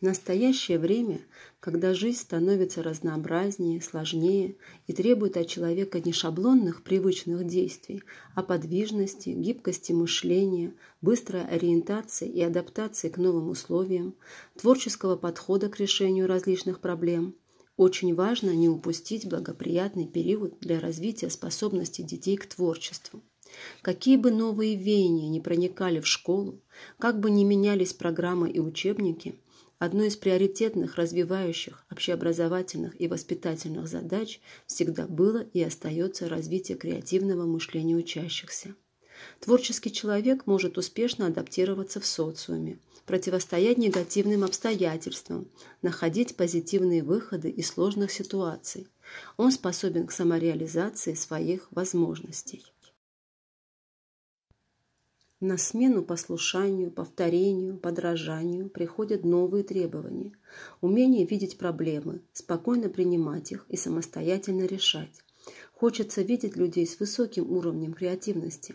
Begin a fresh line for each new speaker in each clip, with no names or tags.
В настоящее время, когда жизнь становится разнообразнее, сложнее и требует от человека не шаблонных привычных действий, а подвижности, гибкости мышления, быстрой ориентации и адаптации к новым условиям, творческого подхода к решению различных проблем, очень важно не упустить благоприятный период для развития способностей детей к творчеству. Какие бы новые веяния не проникали в школу, как бы ни менялись программы и учебники – Одной из приоритетных, развивающих, общеобразовательных и воспитательных задач всегда было и остается развитие креативного мышления учащихся. Творческий человек может успешно адаптироваться в социуме, противостоять негативным обстоятельствам, находить позитивные выходы из сложных ситуаций. Он способен к самореализации своих возможностей. На смену послушанию, повторению, подражанию приходят новые требования. Умение видеть проблемы, спокойно принимать их и самостоятельно решать. Хочется видеть людей с высоким уровнем креативности.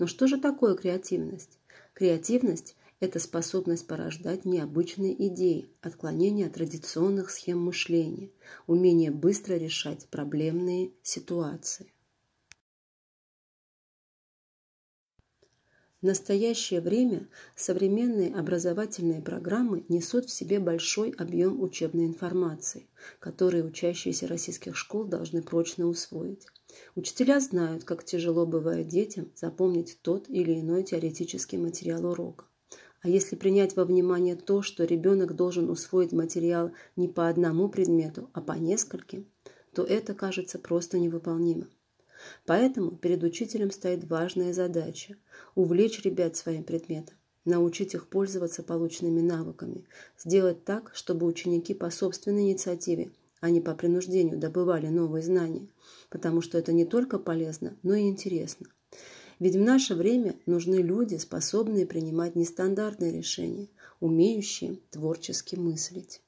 Но что же такое креативность? Креативность – это способность порождать необычные идеи, отклонение от традиционных схем мышления, умение быстро решать проблемные ситуации. В настоящее время современные образовательные программы несут в себе большой объем учебной информации, которые учащиеся российских школ должны прочно усвоить. Учителя знают, как тяжело бывает детям запомнить тот или иной теоретический материал урока. А если принять во внимание то, что ребенок должен усвоить материал не по одному предмету, а по нескольким, то это кажется просто невыполнимым. Поэтому перед учителем стоит важная задача – увлечь ребят своим предметом, научить их пользоваться полученными навыками, сделать так, чтобы ученики по собственной инициативе, а не по принуждению добывали новые знания, потому что это не только полезно, но и интересно. Ведь в наше время нужны люди, способные принимать нестандартные решения, умеющие творчески мыслить.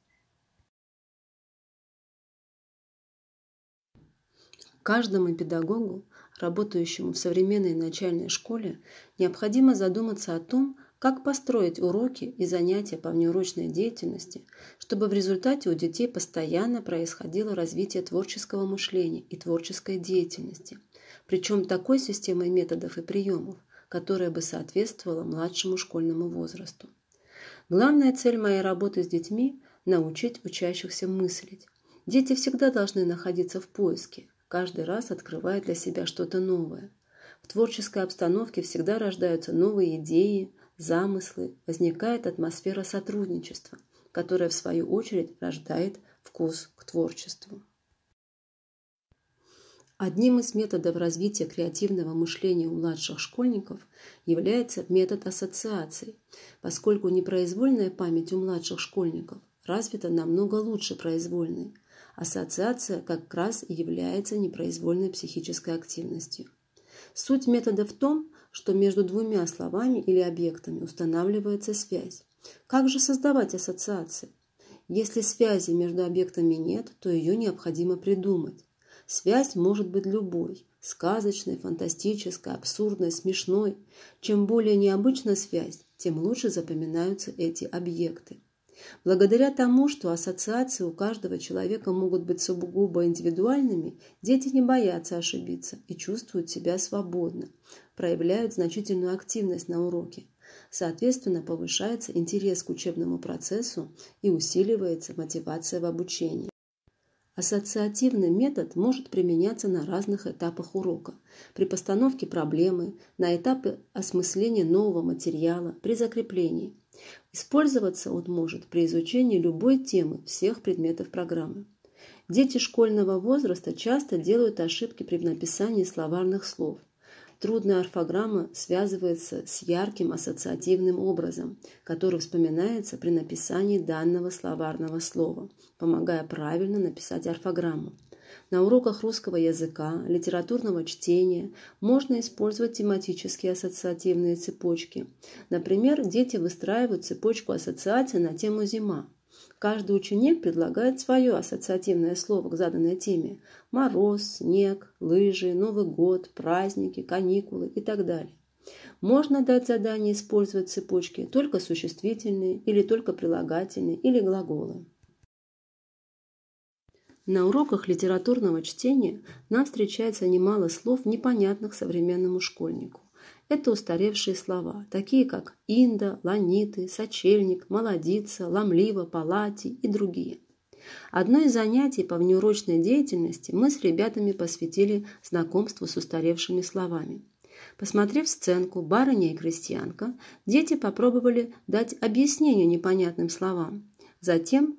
Каждому педагогу, работающему в современной начальной школе, необходимо задуматься о том, как построить уроки и занятия по внеурочной деятельности, чтобы в результате у детей постоянно происходило развитие творческого мышления и творческой деятельности, причем такой системой методов и приемов, которая бы соответствовала младшему школьному возрасту. Главная цель моей работы с детьми – научить учащихся мыслить. Дети всегда должны находиться в поиске, каждый раз открывая для себя что-то новое. В творческой обстановке всегда рождаются новые идеи, замыслы, возникает атмосфера сотрудничества, которая в свою очередь рождает вкус к творчеству. Одним из методов развития креативного мышления у младших школьников является метод ассоциаций, поскольку непроизвольная память у младших школьников развита намного лучше произвольной, Ассоциация как раз и является непроизвольной психической активностью. Суть метода в том, что между двумя словами или объектами устанавливается связь. Как же создавать ассоциации? Если связи между объектами нет, то ее необходимо придумать. Связь может быть любой – сказочной, фантастической, абсурдной, смешной. Чем более необычна связь, тем лучше запоминаются эти объекты. Благодаря тому, что ассоциации у каждого человека могут быть сугубо индивидуальными, дети не боятся ошибиться и чувствуют себя свободно, проявляют значительную активность на уроке. Соответственно, повышается интерес к учебному процессу и усиливается мотивация в обучении. Ассоциативный метод может применяться на разных этапах урока. При постановке проблемы, на этапе осмысления нового материала, при закреплении – Использоваться он может при изучении любой темы всех предметов программы. Дети школьного возраста часто делают ошибки при написании словарных слов. Трудная орфограмма связывается с ярким ассоциативным образом, который вспоминается при написании данного словарного слова, помогая правильно написать орфограмму. На уроках русского языка, литературного чтения можно использовать тематические ассоциативные цепочки. Например, дети выстраивают цепочку ассоциаций на тему «зима». Каждый ученик предлагает свое ассоциативное слово к заданной теме – мороз, снег, лыжи, Новый год, праздники, каникулы и так далее. Можно дать задание использовать цепочки только существительные или только прилагательные или глаголы. На уроках литературного чтения нам встречается немало слов, непонятных современному школьнику. Это устаревшие слова, такие как инда, ланиты, сочельник, молодица, ломлива, палати и другие. Одно из занятий по внеурочной деятельности мы с ребятами посвятили знакомству с устаревшими словами. Посмотрев сценку «Барыня и крестьянка», дети попробовали дать объяснение непонятным словам. Затем,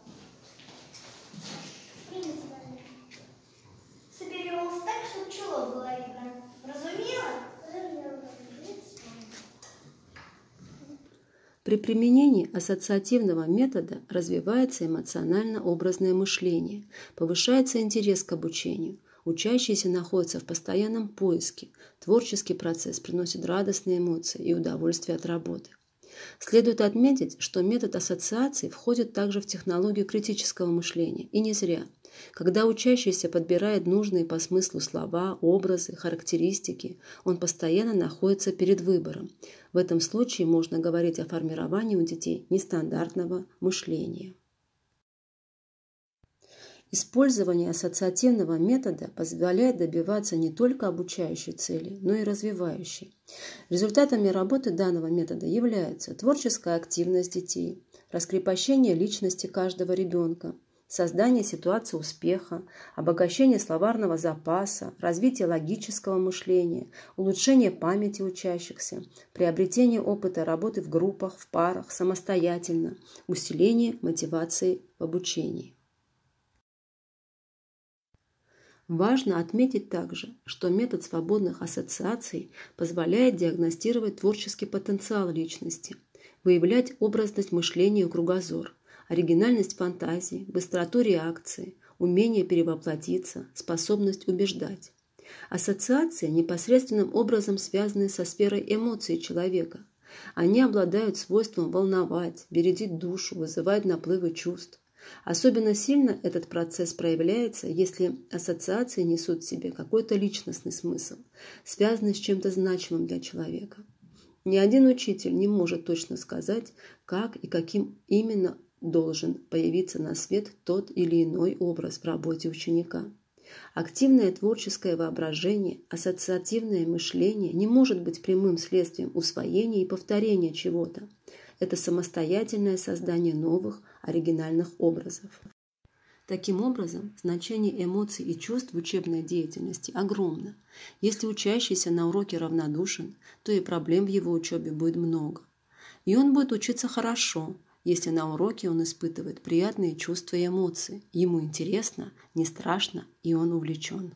При применении ассоциативного метода развивается эмоционально-образное мышление, повышается интерес к обучению, учащиеся находятся в постоянном поиске, творческий процесс приносит радостные эмоции и удовольствие от работы. Следует отметить, что метод ассоциации входит также в технологию критического мышления, и не зря – когда учащийся подбирает нужные по смыслу слова, образы, характеристики, он постоянно находится перед выбором. В этом случае можно говорить о формировании у детей нестандартного мышления. Использование ассоциативного метода позволяет добиваться не только обучающей цели, но и развивающей. Результатами работы данного метода являются творческая активность детей, раскрепощение личности каждого ребенка, создание ситуации успеха, обогащение словарного запаса, развитие логического мышления, улучшение памяти учащихся, приобретение опыта работы в группах, в парах, самостоятельно, усиление мотивации в обучении. Важно отметить также, что метод свободных ассоциаций позволяет диагностировать творческий потенциал личности, выявлять образность мышления и кругозор – оригинальность фантазии, быстроту реакции, умение перевоплотиться, способность убеждать. Ассоциации непосредственным образом связаны со сферой эмоций человека. Они обладают свойством волновать, бередить душу, вызывать наплывы чувств. Особенно сильно этот процесс проявляется, если ассоциации несут в себе какой-то личностный смысл, связанный с чем-то значимым для человека. Ни один учитель не может точно сказать, как и каким именно должен появиться на свет тот или иной образ в работе ученика. Активное творческое воображение, ассоциативное мышление не может быть прямым следствием усвоения и повторения чего-то. Это самостоятельное создание новых, оригинальных образов. Таким образом, значение эмоций и чувств в учебной деятельности огромно. Если учащийся на уроке равнодушен, то и проблем в его учебе будет много. И он будет учиться хорошо – если на уроке он испытывает приятные чувства и эмоции. Ему интересно, не страшно, и он увлечен.